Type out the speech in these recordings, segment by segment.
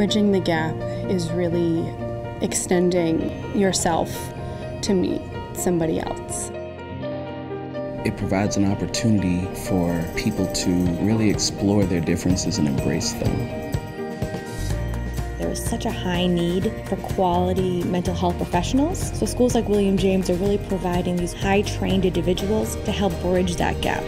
Bridging the gap is really extending yourself to meet somebody else. It provides an opportunity for people to really explore their differences and embrace them. There is such a high need for quality mental health professionals. So schools like William James are really providing these high trained individuals to help bridge that gap.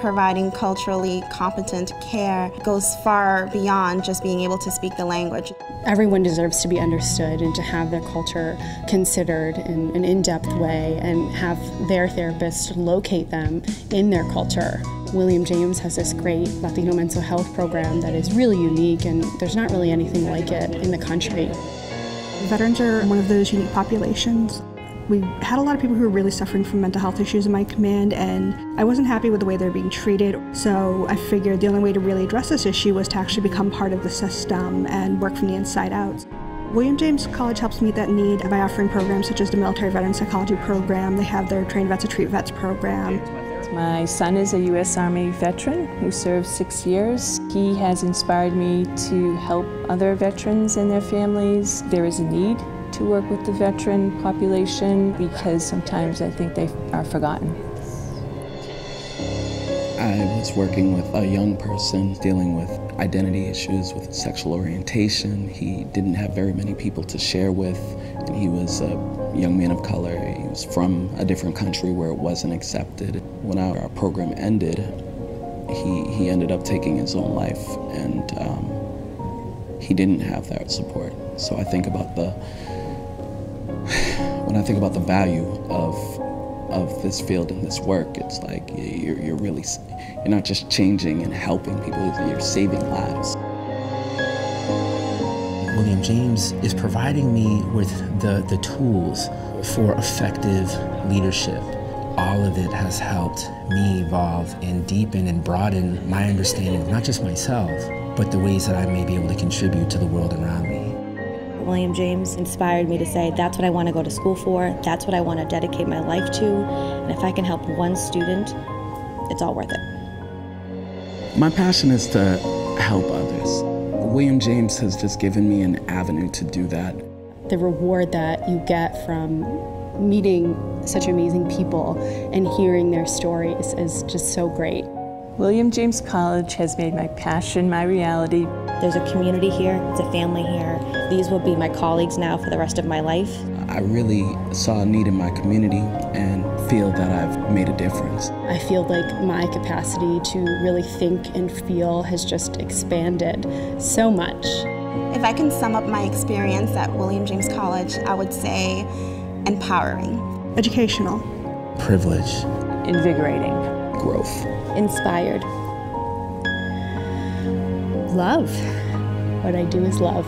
Providing culturally competent care goes far beyond just being able to speak the language. Everyone deserves to be understood and to have their culture considered in an in depth way and have their therapist locate them in their culture. William James has this great Latino mental health program that is really unique, and there's not really anything like it in the country. Veterans are one of those unique populations we had a lot of people who were really suffering from mental health issues in my command, and I wasn't happy with the way they were being treated. So I figured the only way to really address this issue was to actually become part of the system and work from the inside out. William James College helps meet that need by offering programs such as the Military Veteran Psychology Program. They have their Train Vets to Treat Vets program. My son is a U.S. Army veteran who served six years. He has inspired me to help other veterans and their families. There is a need to work with the veteran population because sometimes I think they are forgotten. I was working with a young person dealing with identity issues with sexual orientation. He didn't have very many people to share with, and he was a young man of color. He was from a different country where it wasn't accepted. When our, program ended, he, he ended up taking his own life, and um, he didn't have that support. So I think about the when I think about the value of of this field and this work, it's like you're, you're really you're not just changing and helping people; you're saving lives. William James is providing me with the, the tools for effective leadership. All of it has helped me evolve and deepen and broaden my understanding of not just myself, but the ways that I may be able to contribute to the world around me. William James inspired me to say, that's what I want to go to school for, that's what I want to dedicate my life to, and if I can help one student, it's all worth it. My passion is to help others. William James has just given me an avenue to do that. The reward that you get from meeting such amazing people and hearing their stories is just so great. William James College has made my passion my reality. There's a community here, it's a family here. These will be my colleagues now for the rest of my life. I really saw a need in my community and feel that I've made a difference. I feel like my capacity to really think and feel has just expanded so much. If I can sum up my experience at William James College, I would say empowering, educational, privilege, invigorating, growth inspired. Love. What I do is love.